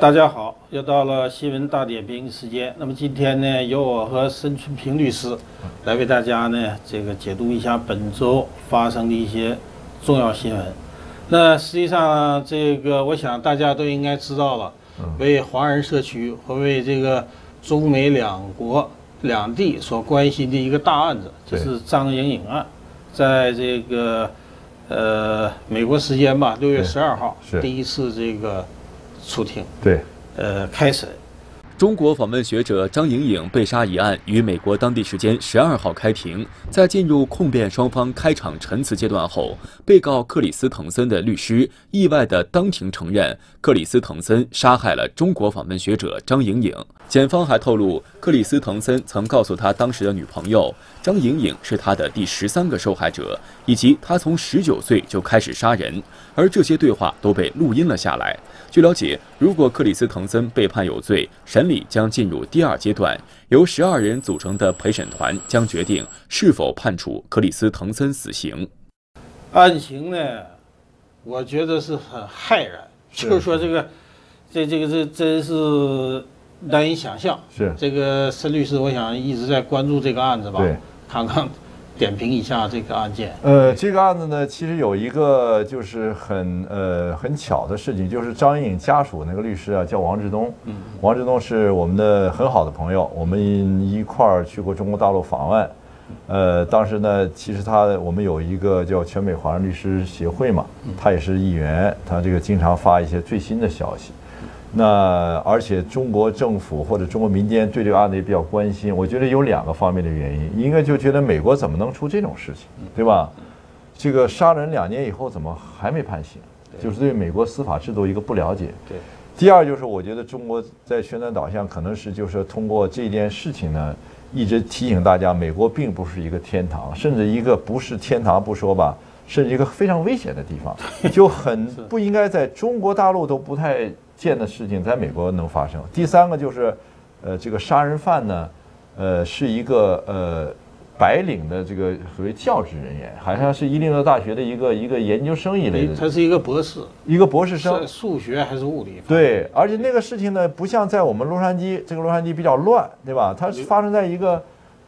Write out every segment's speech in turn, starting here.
大家好，又到了新闻大点评时间。那么今天呢，由我和申春平律师来为大家呢这个解读一下本周发生的一些重要新闻。那实际上，这个我想大家都应该知道了，为华人社区和为这个中美两国两地所关心的一个大案子，就是张莹颖案，在这个呃美国时间吧，六月十二号第一次这个。出庭对，呃，开审。中国访问学者张莹颖被杀一案于美国当地时间十二号开庭，在进入控辩双方开场陈词阶段后，被告克里斯滕森的律师意外的当庭承认克里斯滕森杀害了中国访问学者张莹颖。检方还透露，克里斯滕森曾告诉他当时的女朋友张莹颖是他的第十三个受害者，以及他从十九岁就开始杀人，而这些对话都被录音了下来。据了解，如果克里斯滕森被判有罪，审理将进入第二阶段，由十二人组成的陪审团将决定是否判处克里斯滕森死刑。案情呢，我觉得是很骇然，就是说这个，这这个这真是。难以想象，是这个申律师，我想一直在关注这个案子吧？对，看看点评一下这个案件。呃，这个案子呢，其实有一个就是很呃很巧的事情，就是张颖家属那个律师啊，叫王志东。嗯，王志东是我们的很好的朋友，我们一块儿去过中国大陆访问。呃，当时呢，其实他我们有一个叫全美华人律师协会嘛，他也是议员，他这个经常发一些最新的消息。那而且中国政府或者中国民间对这个案子也比较关心，我觉得有两个方面的原因，一个就觉得美国怎么能出这种事情，对吧？这个杀人两年以后怎么还没判刑？就是对美国司法制度一个不了解。对。第二就是我觉得中国在宣传导向可能是就是通过这件事情呢，一直提醒大家，美国并不是一个天堂，甚至一个不是天堂不说吧，甚至一个非常危险的地方，就很不应该在中国大陆都不太。见的事情在美国能发生。第三个就是，呃，这个杀人犯呢，呃，是一个呃白领的这个所谓教职人员，好像是伊利诺大学的一个一个研究生一类的。他是一个博士，一个博士生，数学还是物理？对，而且那个事情呢，不像在我们洛杉矶，这个洛杉矶比较乱，对吧？它是发生在一个。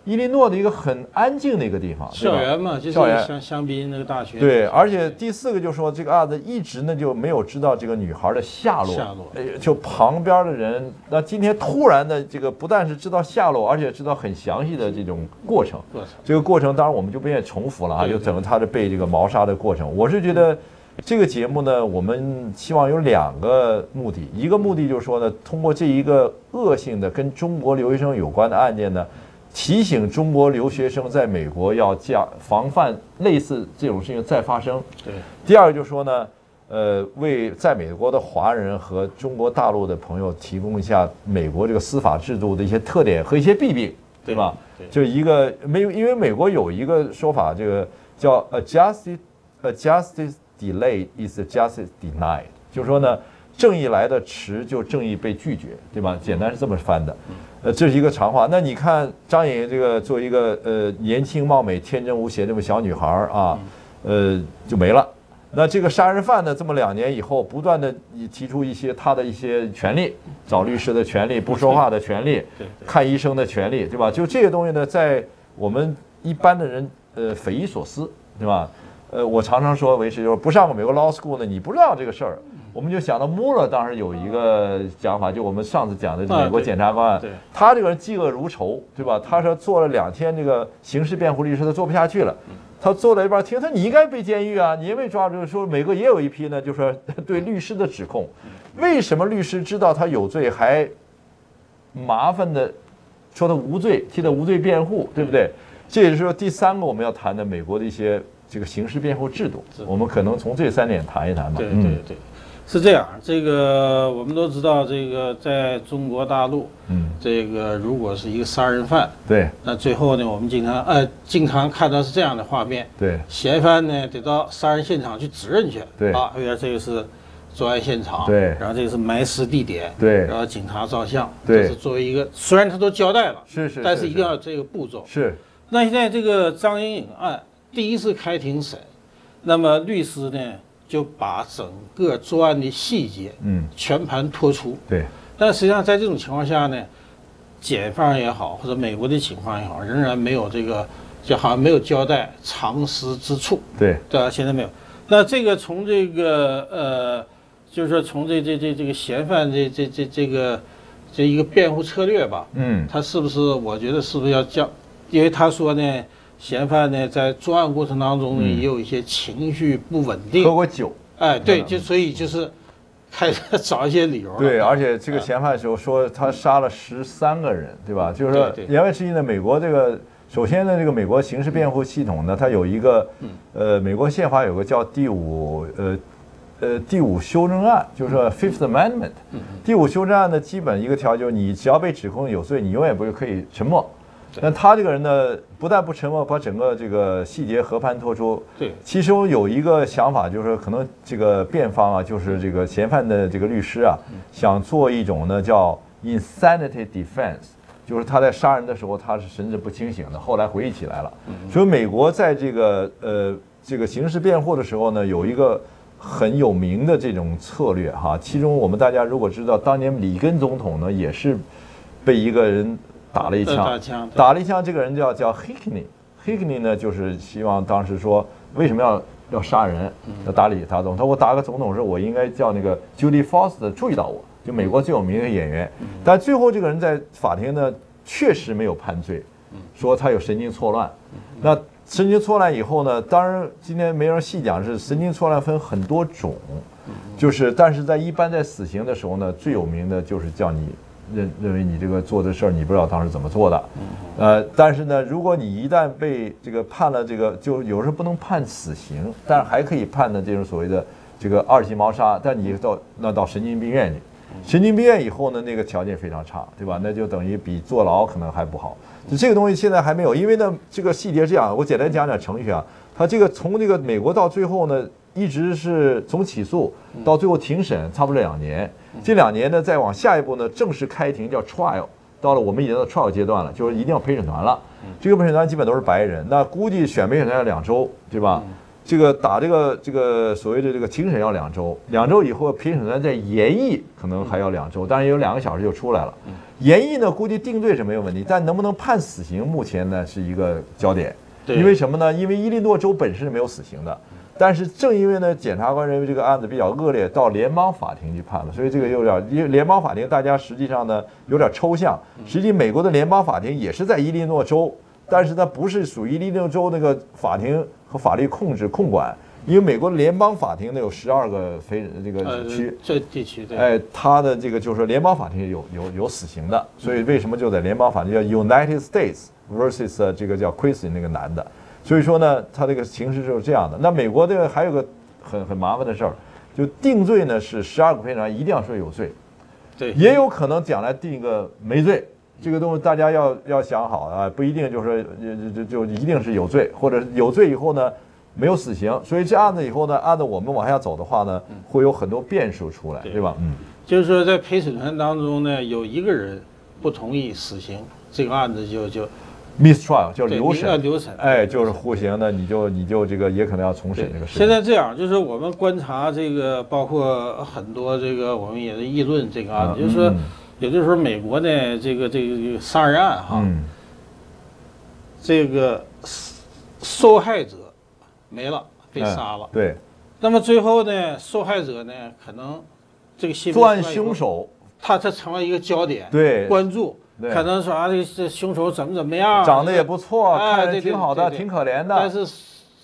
伊利诺的一个很安静的一个地方，校园嘛，就是香香槟那个大学。对，而且第四个就是说，这个案子一直呢就没有知道这个女孩的下落。下落。就旁边的人，那今天突然的这个不但是知道下落，而且知道很详细的这种过程。过程。这个过程当然我们就不愿意重复了啊，就整个他的被这个谋杀的过程。我是觉得这个节目呢，我们希望有两个目的，一个目的就是说呢，通过这一个恶性的跟中国留学生有关的案件呢。提醒中国留学生在美国要加防范类似这种事情再发生。对。第二个就是说呢，呃，为在美国的华人和中国大陆的朋友提供一下美国这个司法制度的一些特点和一些弊病，对吧？对。就一个没有，因为美国有一个说法，这个叫 a justice a justice delay is justice denied，就是说呢，正义来的迟就正义被拒绝，对吧？简单是这么翻的。呃，这是一个长话。那你看张颖这个作为一个呃年轻貌美、天真无邪这么小女孩啊，呃就没了。那这个杀人犯呢，这么两年以后，不断的提出一些他的一些权利，找律师的权利、不说话的权利、看医生的权利，对吧？就这些东西呢，在我们一般的人呃匪夷所思，对吧？呃，我常常说，维持就是不上过美国 law school 呢，你不知道这个事儿。我们就想到穆勒当时有一个讲法，就我们上次讲的美国检察官，他这个人嫉恶如仇，对吧？他说做了两天这个刑事辩护律师，他做不下去了，他坐了一半，听他你应该被监狱啊，你也被抓住。说美国也有一批呢，就是说 对律师的指控，为什么律师知道他有罪还麻烦的说他无罪，替他无罪辩护，对不对？这也是说第三个我们要谈的美国的一些这个刑事辩护制度，我们可能从这三点谈一谈吧。对对对。是这样，这个我们都知道，这个在中国大陆，嗯，这个如果是一个杀人犯，对，那最后呢，我们经常呃经常看到是这样的画面，对，嫌犯呢得到杀人现场去指认去，对，啊，比如这个是作案现场，对，然后这个是埋尸地点，对，然后警察照相，对，这是作为一个虽然他都交代了，是是，但是一定要这个步骤，是。那现在这个张莹颖案第一次开庭审，那么律师呢？就把整个作案的细节嗯，全盘托出。对，但实际上在这种情况下呢，检方也好，或者美国的警方也好，仍然没有这个，就好像没有交代藏尸之处，对，对吧？现在没有。那这个从这个呃，就是说从这这这这个嫌犯这这这这个这一个辩护策略吧，嗯，他是不是？我觉得是不是要降？因为他说呢，嫌犯呢在作案过程当中呢，嗯也有一些情绪不稳定喝。过酒。哎，对，嗯就所以就是开始 找一些理由。对，而且这个嫌犯的时候说他杀了十三个人，对吧？就是说言外之意呢，美国这个首先呢，这个美国刑事辩护系统呢，它有一个嗯呃，美国宪法有个叫第五呃呃第五修正案，就是说 Fifth Amendment。第五修正案的基本一个条就是你只要被指控有罪，你永远不是可以沉默。对。那他这个人呢，不但不沉默，把整个这个细节和盘托出，对。其实我有一个想法，就是说可能这个辩方啊，就是这个嫌犯的这个律师啊，想做一种呢叫 insanity defense，就是他在杀人的时候他是神志不清醒的，后来回忆起来了。所以美国在这个呃这个刑事辩护的时候呢，有一个很有名的这种策略哈，其中我们大家如果知道，当年里根总统呢也是被一个人打了一呃枪，打了一枪，这个人叫叫 Hickney，Hickney 呢就是希望当时说为什么要要杀人，要打李他总统，他说我打个总统时候我应该叫那个 Judy Foster 注意到我，就美国最有名的演员，但最后这个人在法庭呢确实没有判罪，说他有神经错乱，那。神经错乱以后呢，当然今天没人细讲，是神经错乱分很多种，就是但是在一般在死刑的时候呢，最有名的就是叫你认认为你这个做的事儿，你不知道当时怎么做的，呃，但是呢，如果你一旦被这个判了这个，就有时候不能判死刑，但是还可以判的这种所谓的这个二级谋杀，但你到那到神经病院去，神经病院以后呢，那个条件非常差，对吧？那就等于比坐牢可能还不好。就这个东西现在还没有，因为呢，这个细节这样，我简单讲讲程序啊。它这个从这个美国到最后呢，一直是从起诉到最后庭审，差不多两年。这两年呢，再往下一步呢，正式开庭叫 trial，到了我们已经到 trial 阶段了，就是一定要陪审团了。这个陪审团基本都是白人，那估计选陪审团要两周，对吧？这个打这个这个所谓的这个庭审要两周，两周以后陪审团在研议可能还要两周，当然有两个小时就出来了。研议呢，估计定罪是没有问题，但能不能判死刑，目前呢是一个焦点。因为什么呢？因为伊利诺州本身是没有死刑的，但是正因为呢，检察官认为这个案子比较恶劣，到联邦法庭去判了，所以这个有点，因为联邦法庭大家实际上呢有点抽象。实际美国的联邦法庭也是在伊利诺州，但是它不是属于伊利诺州那个法庭和法律控制控管，因为美国的联邦法庭呢有十二个非这个呃区。，这地区对，哎，他的这个就是说联邦法庭有有有死刑的，所以为什么就在联邦法庭叫 United States versus 呃这个叫 Christie 那个男的，所以说呢，他这个形式就是这样的。那美国这个还有个很很麻烦的事儿，就定罪呢是十二个陪审团一定要说有罪，对，也有可能将来定一个没罪。这个东西大家要要想好啊，不一定就是说就就就一定是有罪，或者有罪以后呢没有死刑。所以这案子以后呢，按照我们往下走的话呢，会有很多变数出来，对对吧？嗯。就是说在陪审团当中呢，有一个人不同意死刑，这个案子就就 mistrial 叫对流审，呃流审，哎，就是户刑的，你就你就这个也可能要重审对这个事情。现在这样，就是我们观察这个，包括很多这个，我们也是议论这个案子，嗯就是说嗯，有的时候美国呢，这个这个这个杀人案哈，嗯。这个受害者没了，被杀了，对，那么最后呢，受害者呢，可能这个新闻作案凶，手，他他成为一个焦点，对，关注，对可能说啊，这这凶手怎么怎么样，长得也不错，看着哎对对挺好的，挺可怜的。但。是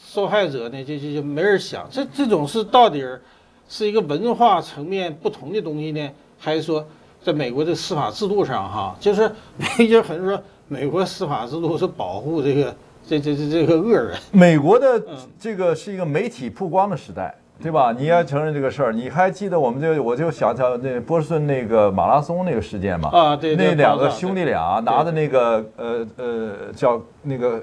受害者呢，就就就没人想，这这种是到底儿是一个文化层面不同的东西呢，还是说在美国的司法制度上哈，就是 就很多说美国司法制度是保护这个这这这这个恶人，美国的嗯。这个是一个媒体曝光的时代。对吧？你要承认这个事儿，你还记得我们就我就想起来那波士顿那个马拉松那个事件嘛？啊对对那两个兄弟俩拿的那个呃呃叫那个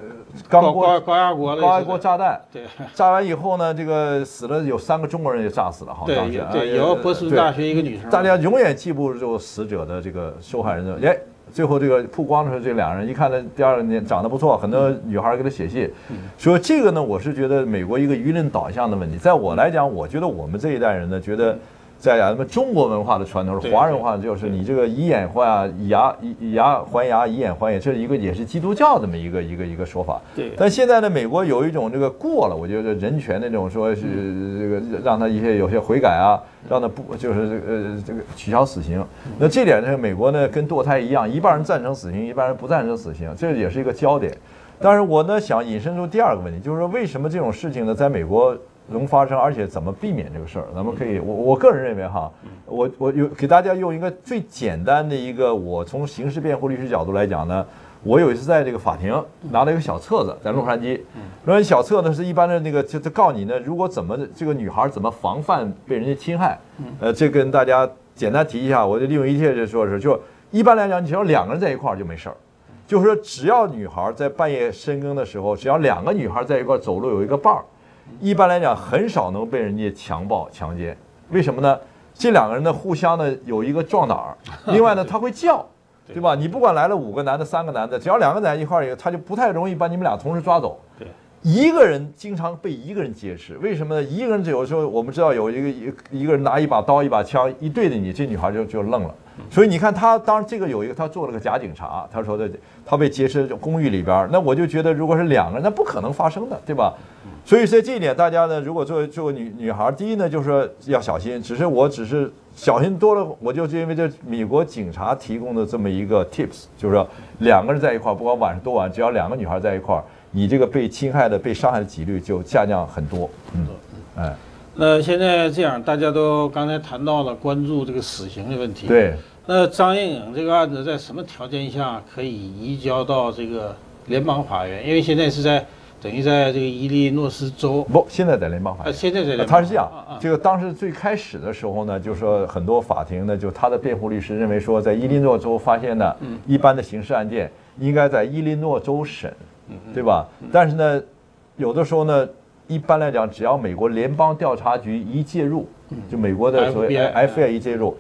钢高锅高高压锅高压锅炸弹，对 炸完以后呢，这个死了有三个中国人也炸死了，好像当时对有对哎有波士顿大学一个女生，大家永远记不住死者的这个受害人的，哎，最后这个曝光的时候，这两人一看呢，第二年长得不错，很多女孩给他写信，说这个呢，我是觉得美国一个舆论导向的问题。在我来讲，我觉得我们这一代人呢，觉得。在咱们中国文化的传统是华人文化，就是你这个以眼还牙，以牙以牙还牙，以眼还眼，这是一个也是基督教这么一个一个一个说法。对。但现在呢，美国有一种这个过了，我觉得人权那种说是这个让他一些有些悔改啊，让他不就是这个呃这个取消死刑。那这点呢，美国呢跟堕胎一样，一半人赞成死刑，一半人不赞成死刑，这也是一个焦点。但是我呢想引申出第二个问题，就是说为什么这种事情呢，在美国？能发生，而且怎么避免这个事儿？咱们可以，我我个人认为哈，我我有给大家用一个最简单的一个，我从刑事辩护律师角度来讲呢，我有一次在这个法庭拿了一个小册子，在洛杉矶，那小册子是一般的那个，就就告你呢，如果怎么这个女孩怎么防范被人家侵害，呃，这跟大家简单提一下，我就利用一切就说是，就一般来讲，你只要两个人在一块儿就没事儿，就是说只要女孩在半夜深更的时候，只要两个女孩在一块儿走路有一个伴儿。一般来讲，很少能被人家强暴强奸，为什么呢？这两个人呢，互相呢有一个撞胆儿，另外呢，他会叫，对吧？你不管来了五个男的、三个男的，只要两个在一块儿，他就不太容易把你们俩同时抓走。对，一个人经常被一个人劫持，为什么呢？一个人有时候我们知道有一个一一个人拿一把刀、一把枪一对着你，这女孩就就愣了。所以你看他，当然这个有一个他做了个假警察，他说的他被劫持公寓里边，那我就觉得如果是两个人，那不可能发生的，对吧？所以在这一点，大家呢，如果作为作为女女孩，第一呢，就是说要小心。只是我只是小心多了，我就是因为这美国警察提供的这么一个 tips，就是说两个人在一块儿，不管晚上多晚，只要两个女孩在一块儿，你这个被侵害的、被伤害的几率就下降很多。嗯，哎，那现在这样，大家都刚才谈到了关注这个死刑的问题。对。那张莹颖这个案子在什么条件下可以移交到这个联邦法院？因为现在是在。等于在这个伊利诺斯州不，现在在联邦法院。现在在联他是这样，这个当时最开始的时候呢，就说很多法庭呢，就他的辩护律师认为说，在伊利诺州发现的一般的刑事案件应该在伊利诺州审，对吧？但是呢，有的时候呢，一般来讲，只要美国联邦调查局一介入，就美国的所谓 FBI 一介入，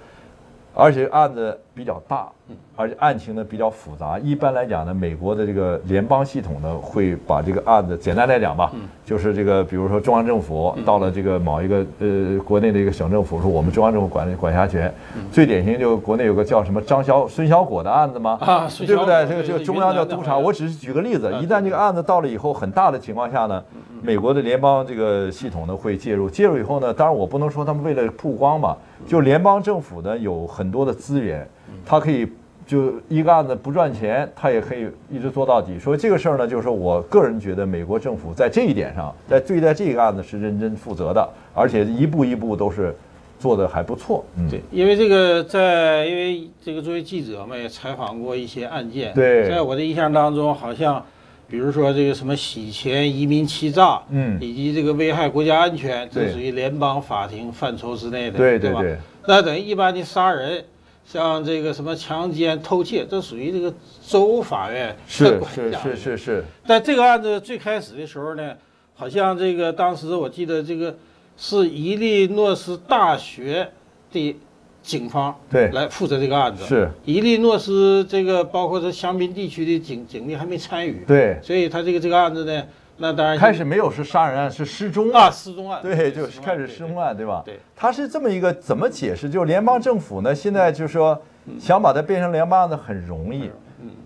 而且案子比较大。而且案情呢比较复杂，一般来讲呢，美国的这个联邦系统呢会把这个案子，简单来讲吧，就是这个，比如说中央政府到了这个某一个呃国内的一个省政府，说我们中央政府管管辖权，最典型就国内有个叫什么张小孙小果的案子吗？啊，对不对？这个这个中央叫督察，我只是举个例子，一旦这个案子到了以后很大的情况下呢，美国的联邦这个系统呢会介入，介入以后呢，当然我不能说他们为了曝光嘛，就联邦政府呢有很多的资源，它可以。就一个案子不赚钱，他也可以一直做到底。所以这个事儿呢，就是说我个人觉得美国政府在这一点上，在对待这个案子是认真负责的，而且一步一步都是做的还不错。嗯，对，因为这个在，因为这个作为记者嘛，也采访过一些案件。对，在我的印象当中，好像比如说这个什么洗钱、移民欺诈，嗯，以及这个危害国家安全，这属于联邦法庭范畴之内的，对对对。那等于一般的杀人。像这个什么强奸、偷窃，这属于这个州法院是是是是是。但这个案子最开始的时候呢，好像这个当时我记得这个是伊利诺斯大学的警方对来负责这个案子。是伊利诺斯这个包括这香槟地区的警警力还没参与。对，所以他这个这个案子呢。那当然，开始没有是杀人案，是失踪啊，失踪案，对，就是开始失踪案，对吧？对，他是这么一个怎么解释？就是联邦政府呢，现在就是说想把它变成联邦的很容易，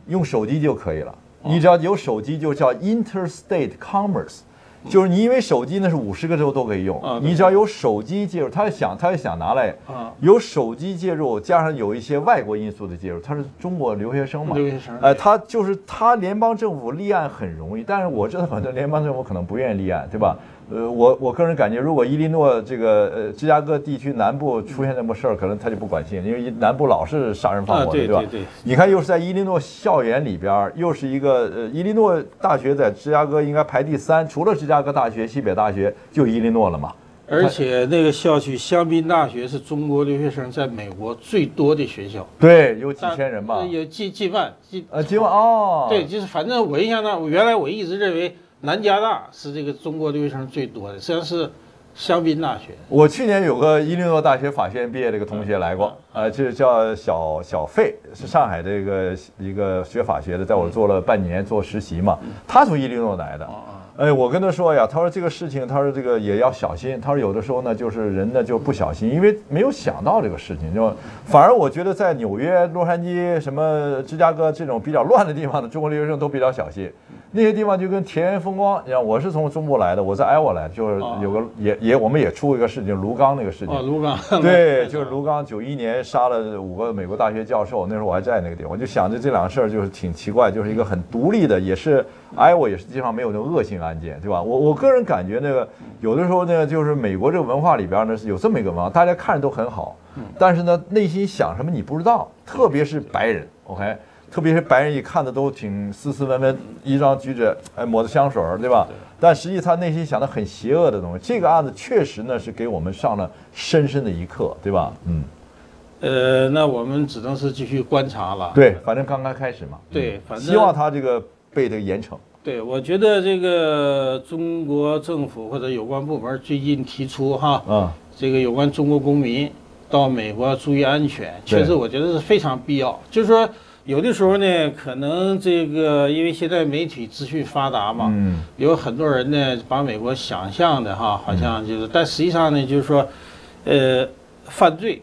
用手机就可以了，你只要有手机就叫 interstate commerce。就是你因为手机那是五十个州都可以用，你只要有手机介入，他想他想拿来，有手机介入，加上有一些外国因素的介入，他是中国留学生嘛，留学生，呃，他就是他联邦政府立案很容易，但是我知道很多联邦政府可能不愿意立案，对吧？呃，我我个人感觉，如果伊利诺这个呃芝加哥地区南部出现这么事儿，可能他就不管心，因为南部老是杀人放火的，对吧？对对。你看，又是在伊利诺校园里边，又是一个呃，伊利诺大学在芝加哥应该排第三，除了芝加哥大学、西北大学，就伊利诺了嘛。而且那个校区香槟大学是中国留学生在美国最多的学校，对，有几千人吧？有几几万几呃几万哦。对，就是反正我印象当，原来我一直认为。南加大是这个中国留学生最多的，实际上是香槟大学。我去年有个伊利诺大学法学院毕业的一个同学来过，呃，这叫小小费，是上海这个一个学法学的，在我做了半年做实习嘛，他从伊利诺来的。哎，我跟他说呀，他说这个事情，他说这个也要小心。他说有的时候呢，就是人呢就不小心，因为没有想到这个事情，就反而我觉得在纽约、洛杉矶、什么芝加哥这种比较乱的地方呢中国留学生都比较小心。那些地方就跟田园风光，一样我是从中部来的，我在艾沃来，就是有个也也我们也出过一个事情，卢刚那个事情。哦，卢刚。对，就是卢刚九一年杀了五个美国大学教授，那时候我还在那个地方，我就想着这两个事儿就是挺奇怪，就是一个很独立的，也是艾沃也是地方没有那种恶性案件，对吧？我我个人感觉那个有的时候呢，就是美国这个文化里边呢是有这么一个文化，大家看着都很好，但是呢内心想什么你不知道，特别是白人，OK。特别是白人一看的都挺斯斯文文，一张举着，哎，抹着香水儿，对吧？但实际他内心想的很邪恶的东西。这个案子确实呢是给我们上了深深的一课，对吧？嗯。呃，那我们只能是继续观察了。对，反正刚刚开始嘛。对，反正希望他这个被这个严惩。对，我觉得这个中国政府或者有关部门最近提出哈，嗯，这个有关中国公民到美国注意安全，确实我觉得是非常必要。就是说。有的时候呢，可能这个因为现在媒体资讯发达嘛，有很多人呢把美国想象的哈，好像就是，但实际上呢，就是说，呃，犯罪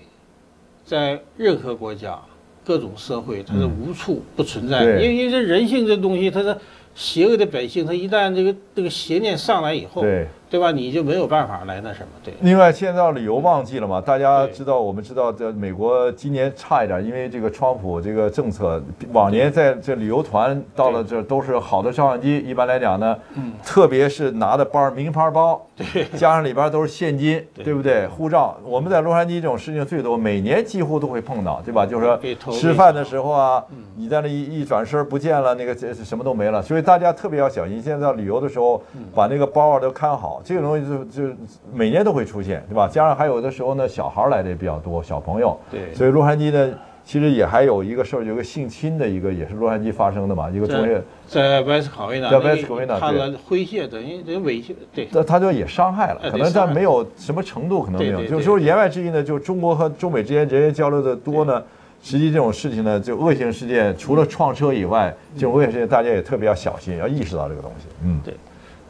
在任何国家、各种社会，它是无处不存在的。因为因为这人性这东西，它是邪恶的本性，它一旦这个这个邪念上来以后，对。对吧？你就没有办法来那什么？对。另外，现在旅游旺季了嘛？大家知道，我们知道，这美国今年差一点，因为这个川普这个政策，往年在这旅游团到了这都是好的照相机。一般来讲呢，嗯，特别是拿的包名牌包，对，加上里边都是现金，对不对？护照，我们在洛杉矶这种事情最多，每年几乎都会碰到，对吧？就是说吃饭的时候啊，你在那一一转身不见了，那个这什么都没了，所以大家特别要小心。现在旅游的时候，把那个包啊都看好。这个东西就就每年都会出现，对吧？加上还有的时候呢，小孩来的也比较多，小朋友。对。所以洛杉矶呢，其实也还有一个事儿，有个性侵的一个，也是洛杉矶发生的嘛，一个中学在威斯考维纳，在威斯考维纳，他了猥亵，等于等于猥亵，对。那他就也伤害了，可能但没有什么程度，可能没有。就是说言外之意呢，就中国和中美之间人员交流的多呢，实际这种事情呢，就恶性事件，除了撞车以外，这种恶性事件大家也特别要小心，要意识到这个东西。嗯，对。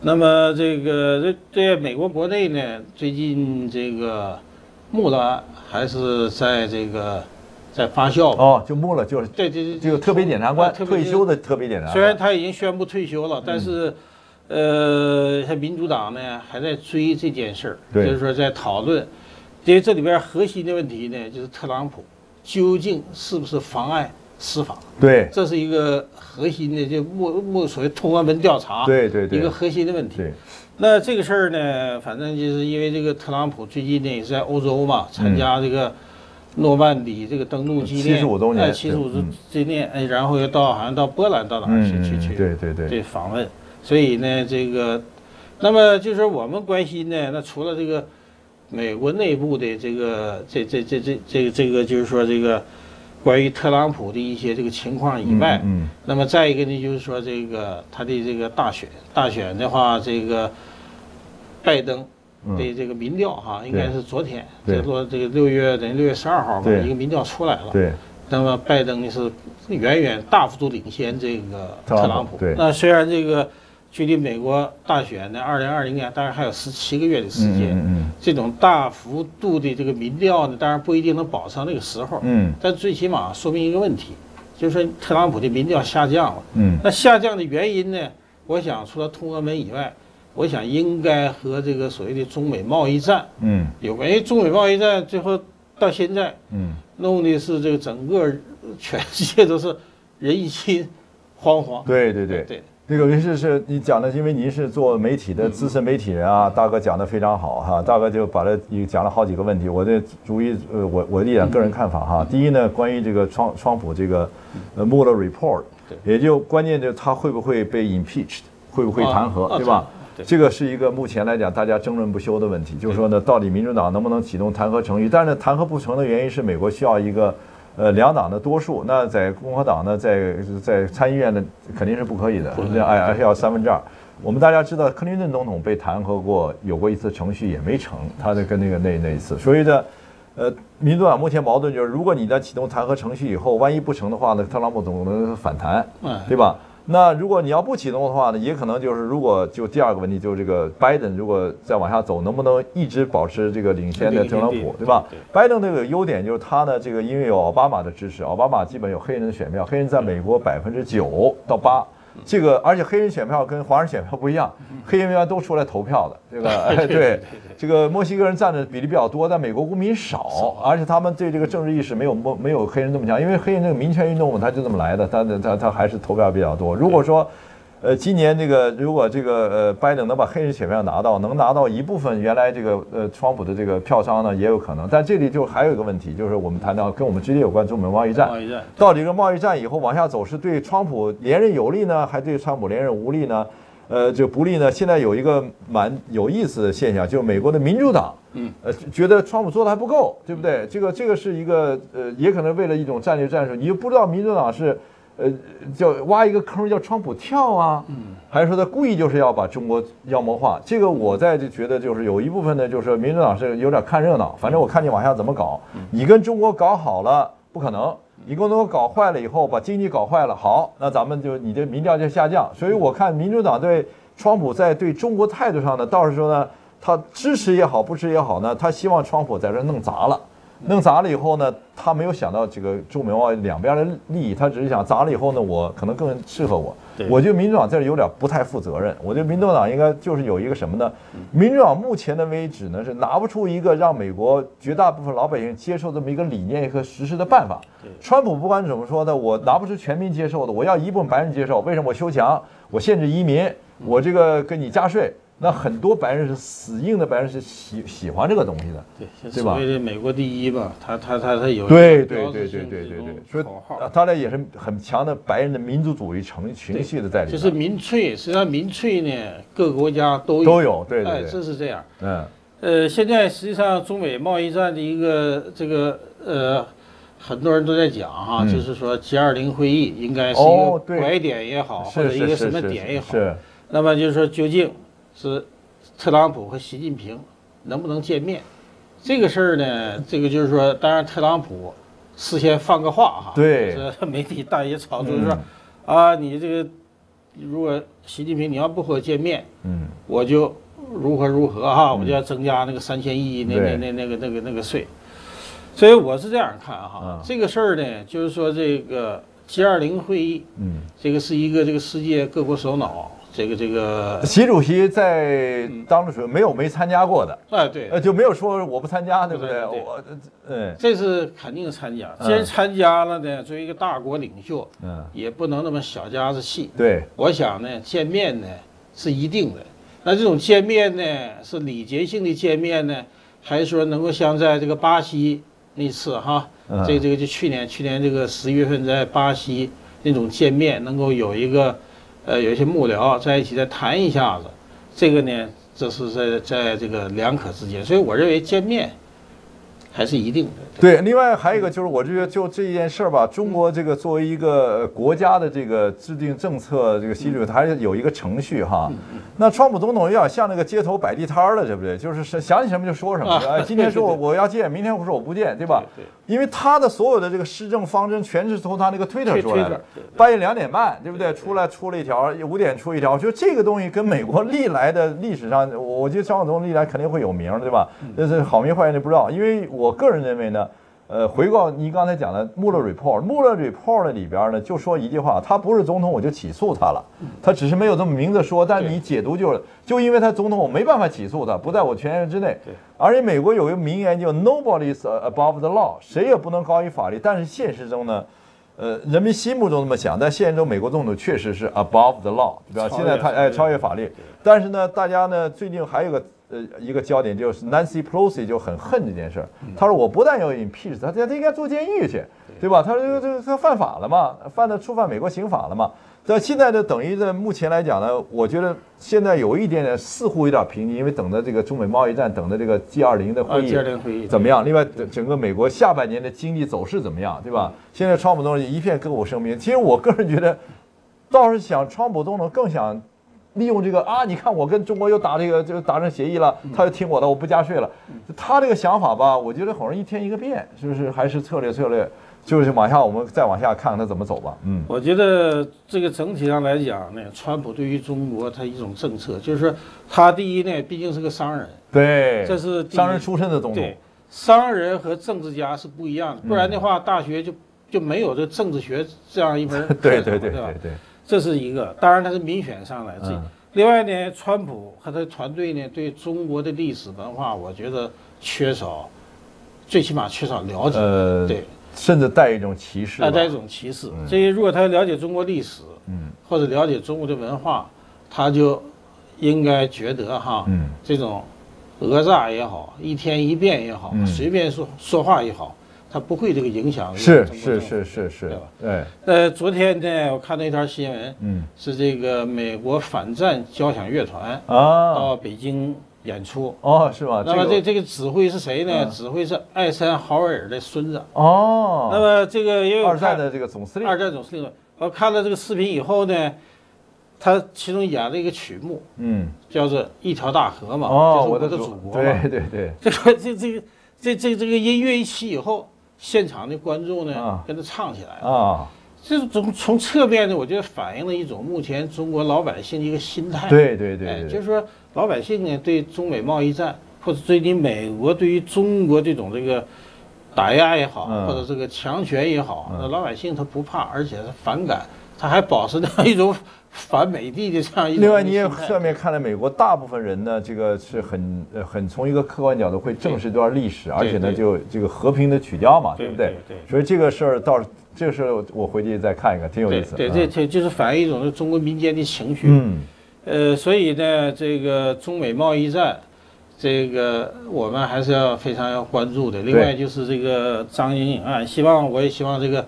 那么这个这这美国国内呢，最近这个穆勒还是在这个在发酵哦，就穆勒就是对对对，这个特别检察官退休的特别检察官，虽然他已经宣布退休了，但是呃，像民主党呢还在追这件事儿，就是说在讨论，因为这里边核心的问题呢，就是特朗普究竟是不是妨碍。司法对，这是一个核心的，就目目所谓通关门调查，对对对，一个核心的问题。对，那这个事儿呢，反正就是因为这个特朗普最近呢也是在欧洲嘛，参加这个诺曼底这个登陆纪念七十五周年，七十五周纪念，哎，然后又到好像到波兰到哪儿去去去，对对对，对访问。所以呢，这个，那么就是我们关心呢，那除了这个美国内部的这个这这这这这个这个就是说这个。关于特朗普的一些这个情况以外，嗯，那么再一个呢，就是说这个他的这个大选，大选的话，这个拜登的这个民调哈，应该是昨天，这说这个六月等于六月十二号吧，一个民调出来了，对，那么拜登呢是远远大幅度领先这个特朗普，对，那虽然这个。距离美国大选呢，二零二零年当然还有十七个月的时间。嗯嗯。这种大幅度的这个民调呢，当然不一定能保持到那个时候。嗯。但最起码说明一个问题，就是说特朗普的民调下降了。嗯。那下降的原因呢？我想除了通俄门以外，我想应该和这个所谓的中美贸易战。嗯。有关，因为中美贸易战最后到现在，嗯，弄的是这个整个全世界都是人心惶惶。对对对对。这个于是是你讲的，因为您是做媒体的资深媒体人啊，大哥讲的非常好哈，大哥就把它讲了好几个问题，我这逐一呃，我我的一点个人看法哈。第一呢，关于这个川川普这个呃 Mueller report，也就关键就他会不会被 impeached，会不会弹劾，对吧？这个是一个目前来讲大家争论不休的问题，就是说呢，到底民主党能不能启动弹劾程序？但是弹劾不成的原因是美国需要一个。呃，两党的多数，那在共和党呢，在在参议院呢，肯定是不可以的，哎，而且要三分之二。我们大家知道，克林顿总统被弹劾过，有过一次程序也没成，他的跟那个那那一次，所以呢，呃，民主党目前矛盾就是，如果你在启动弹劾程序以后，万一不成的话呢，特朗普总能反弹，对吧？那如果你要不启动的话呢，也可能就是如果就第二个问题就是这个拜登如果再往下走，能不能一直保持这个领先的特朗普，对吧？拜登这个优点就是他呢，这个因为有奥巴马的支持，奥巴马基本有黑人的选票，黑人在美国百分之九到八。这个，而且黑人选票跟华人选票不一样，黑人员都出来投票的，对吧？哎，对，这个墨西哥人占的比例比较多，但美国公民少，而且他们对这个政治意识没有没没有黑人这么强，因为黑人这个民权运动嘛，他就这么来的，他他他还是投票比较多。如果说。呃，今年这个如果这个呃拜登能把黑人选票拿到，能拿到一部分原来这个呃川普的这个票仓呢，也有可能。但这里就还有一个问题，就是我们谈到跟我们直接有关中美贸易战，贸易战到底这个贸易战以后往下走是对川普连任有利呢，还对川普连任无利呢？呃，就不利呢？现在有一个蛮有意思的现象，就是美国的民主党，嗯，呃，觉得川普做的还不够，对不对？这个这个是一个呃，也可能为了一种战略战术，你又不知道民主党是。呃，叫挖一个坑叫川普跳啊，还是说他故意就是要把中国妖魔化？这个我在就觉得就是有一部分呢，就是民主党是有点看热闹，反正我看你往下怎么搞，你跟中国搞好了不可能，你跟中国搞坏了以后把经济搞坏了，好，那咱们就你的民调就下降。所以我看民主党对川普在对中国态度上呢，倒是说呢，他支持也好，不支持也好呢，他希望川普在这弄砸了。弄砸了以后呢，他没有想到这个中美贸易两边的利益，他只是想砸了以后呢，我可能更适合我。我觉得民主党这有点不太负责任。我觉得民主党应该就是有一个什么呢？民主党目前的为止呢，是拿不出一个让美国绝大部分老百姓接受这么一个理念和实施的办法。川普不管怎么说呢，我拿不出全民接受的，我要一部分白人接受。为什么我修墙？我限制移民？我这个给你加税？那很多白人是死硬的，白人是喜喜欢这个东西的，对，对吧？所谓的美国第一吧，他他他他有对对对对对对对，所以他呢也是很强的白人的民族主义成情绪的在里面。就是民粹，实际上民粹呢，各个国家都有都有，对对对，这是这样。嗯，呃，现在实际上中美贸易战的一个这个呃，很多人都在讲哈，就是说 G 二零会议应该是一个拐点也好，或者一个什么点也好，是。那么就是说究竟。是特朗普和习近平能不能见面？这个事儿呢，这个就是说，当然特朗普事先放个话哈，对，这媒体大爷炒作说，啊，你这个如果习近平你要不和我见面，嗯，我就如何如何哈，我就要增加那个三千亿那那那那个那个那个税。所以我是这样看哈，这个事儿呢，就是说这个 G 二零会议，嗯，这个是一个这个世界各国首脑。这个这个，习主席在当时没有没参加过的，哎对，呃就没有说我不参加，对不对？我，嗯，这是肯定参加。既然参加了呢，作为一个大国领袖，嗯，也不能那么小家子气。对，我想呢，见面呢是一定的。那这种见面呢，是礼节性的见面呢，还是说能够像在这个巴西那次哈，这这个就去年去年这个十一月份在巴西那种见面，能够有一个。呃，有一些幕僚在一起再谈一下子，这个呢，这是在在这个两可之间，所以我认为见面。还是一定的。对，另外还有一个就是，我觉得就这件事儿吧，中国这个作为一个国家的这个制定政策，这个习主席还是有一个程序哈。那川普总统有点像那个街头摆地摊儿了，对不对？就是想起什么就说什么。哎，今天说我我要见，明天我说我不见，对吧？因为他的所有的这个施政方针全是从他那个推特出来的。半夜两点半，对不对？出来出了一条，五点出一条，就这个东西跟美国历来的历史上，我觉得川普总统历来肯定会有名，对吧？这是好名坏名就不知道，因为我。我个人认为呢，呃，回到你刚才讲的穆勒 report，穆勒 report 里边呢就说一句话，他不是总统我就起诉他了，他只是没有这么明着说，但你解读就是就因为他总统我没办法起诉他，不在我权限之内。而且美国有一个名言叫 Nobody is above the law，谁也不能高于法律。但是现实中呢，呃，人民心目中那么想，但现实中美国总统确实是 above the law，对吧？现在他哎超越法律，但是呢，大家呢最近还有个。呃，一个焦点就是 Nancy Pelosi 就很恨这件事儿。他说：“我不但要 impeach 他，他他应该坐监狱去，对吧？他说这他犯法了嘛，犯的触犯美国刑法了嘛。但现在呢，等于在目前来讲呢，我觉得现在有一点点似乎有点平静，因为等着这个中美贸易战，等着这个 G 二零的会议怎么样？另外，整个美国下半年的经济走势怎么样，对吧？现在川普总统一片歌舞升平。其实我个人觉得，倒是想川普总统更想。利用这个啊，你看我跟中国又打这个就达成协议了，他就听我的，我不加税了。他这个想法吧，我觉得好像一天一个变，是不是？还是策略策略，就是往下我们再往下看看他怎么走吧。嗯，我觉得这个整体上来讲呢，川普对于中国他一种政策，就是他第一呢，毕竟是个商人，对，这是商人出身的总统对，，商人和政治家是不一样的，不然的话，大学就就没有这政治学这样一门 对对对对吧对？这是一个，当然他是民选上来。这、嗯另外呢，川普和他的团队呢，对中国的历史文化，我觉得缺少，最起码缺少了解。呃，对，甚至带一种歧视吧，啊，带一种歧视。这些如果他了解中国历史，嗯。或者了解中国的文化，他就应该觉得哈，嗯。这种讹诈也好，一天一变也好，嗯。随便说说话也好，他不会这个影响是是是是是对吧，对，呃，昨天呢，我看到一条新闻，嗯。是这个美国反战交响乐团啊，到北京演出。哦，是吧？那么这这个指挥是谁呢？嗯指挥是艾森豪威尔的孙子。哦，那么这个也有二战的这个总司令，二战总司令。我看了这个视频以后呢，他其中演了一个曲目，嗯，叫做《一条大河》嘛，哦，就是我的的祖国嘛。对对对，这个这这个这这这个音乐一起以后，现场的观众呢、啊跟着唱起来了。啊，这种从侧面呢，我觉得反映了一种目前中国老百姓的一个心态。对对对，就是说老百姓呢对中美贸易战，或者对你美国对于中国这种这个打压也好，嗯。或者这个强权也好，嗯。那老百姓他不怕，而且他反感，他还保持那样一种反美帝的这样一种另外，你也侧面看了美国大部分人呢，这个是很呃很从一个客观角度会正视这段历史，而且呢就这个和平的取消嘛，对不对？对？所以这个事儿倒是这个事儿我回去再看一看，挺有意思。对这这就是反映一种中国民间的情绪。嗯呃，所以呢，这个中美贸易战，这个我们还是要非常要关注的。另外就是这个张莹莹案，希望我也希望这个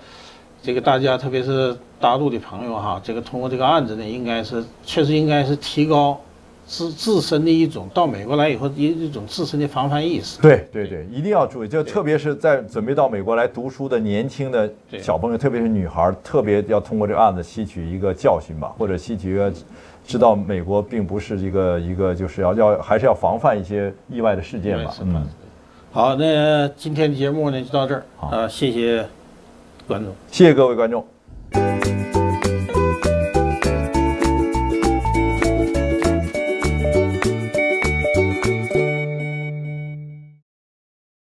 这个大家，特别是大陆的朋友哈，这个通过这个案子呢，应该是确实应该是提高自自身的一种到美国来以后一一种自身的防范意识。对对对，一定要注意，就特别是在准备到美国来读书的年轻的小朋友，特别是女孩，特别要通过这个案子吸取一个教训吧，或者吸取一个知道美国并不是一个一个就是要要还是要防范一些意外的事件吧。嗯，好，那今天的节目呢就到这儿好啊，谢谢观众。谢谢各位观众。